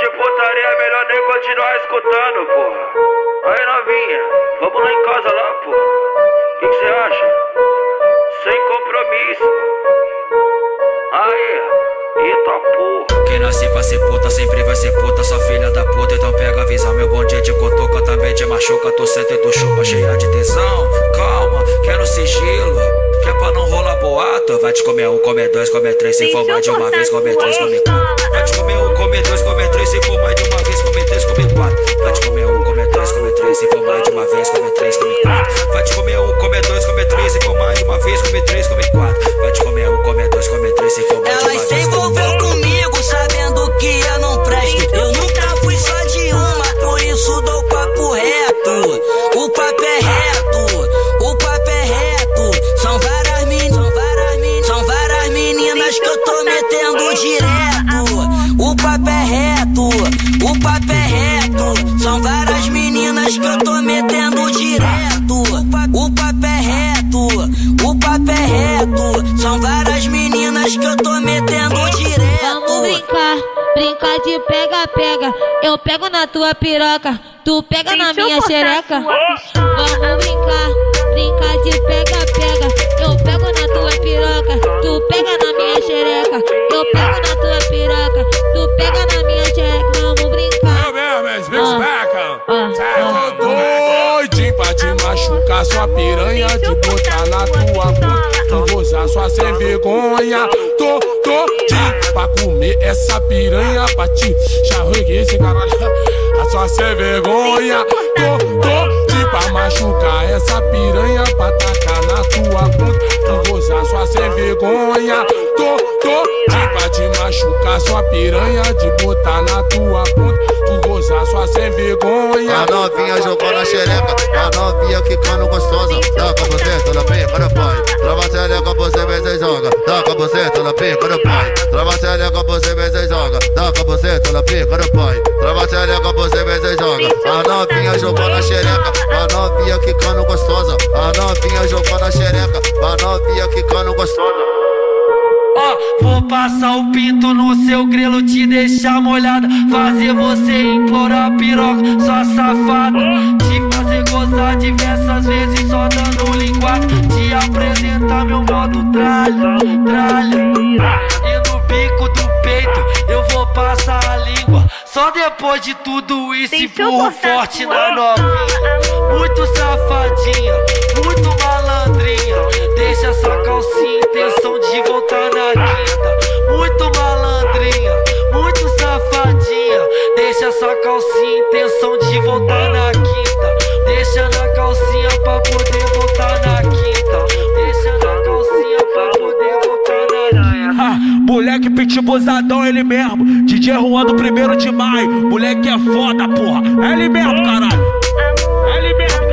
de putaria é melhor nem continuar escutando, porra. Aí novinha, vamos lá em casa lá, porra. O que você acha? Sem compromisso. Aí, eita porra. Quem nasce pra ser puta sempre vai ser puta, sua filha da puta. Então pega a visão, meu bom dia te cotoca, também te machuca. Tu senta e tu chupa, cheia de tesão. Calma, quero sigilo. Que é pra não rolar boato. Vai te comer um, comer dois, comer três, se for mais de uma vez, comer três, comer quatro. Vai te comer um, comer dois, comer três, se for mais de uma vez, comer três, comer quatro. Vai te reto, o papo é reto. São várias meninas que eu tô metendo direto. O papo é reto, o papo é reto. São várias meninas que eu tô metendo Vamos direto. brincar, brincar de pega-pega. Eu pego na tua piroca, tu pega na minha xereca. Vamos brincar, brincar de pega-pega. Eu pego na tua piroca, tu pega na minha xereca. Eu pego na tua piroca, tu pega na minha pra te machucar, sua piranha de botar na tua bunda. Tu gozar sua sem vergonha. Tô doidinho pra comer essa piranha pra te charreguei esse caralho. A sua sem vergonha. Tô doidinho pra machucar essa piranha pra tacar na tua bunda. Tu gozar sua sem vergonha. Tô doidinho pra te machucar, sua piranha de botar na tua bunda. Pica no pai. Trava a xereca, você vem e joga. A novinha jogou na xereca, a novinha quicando gostosa. A novinha jogou na xereca, a novinha quicando gostosa. Ó, vou passar o pinto no seu grelo, te deixar molhada. Fazer você implorar piroca, sua safada. Te fazer gozar diversas vezes, só dando linguada. Te apresentar meu modo tralha, tralha. Só depois de tudo isso, empurro forte na novinha. Muito safadinha, muito malandrinha. Deixa essa calcinha, intenção de voltar na quinta. Muito malandrinha, muito safadinha. Deixa essa calcinha, intenção de voltar na quinta. Deixa na calcinha pra poder voltar na quinta. Deixa na calcinha pra poder voltar na quinta. Ha, moleque pitbuzadão, ele mesmo. DJ Juan do primeiro de maio. Moleque é foda, porra. É ele mesmo, caralho. É ele mesmo,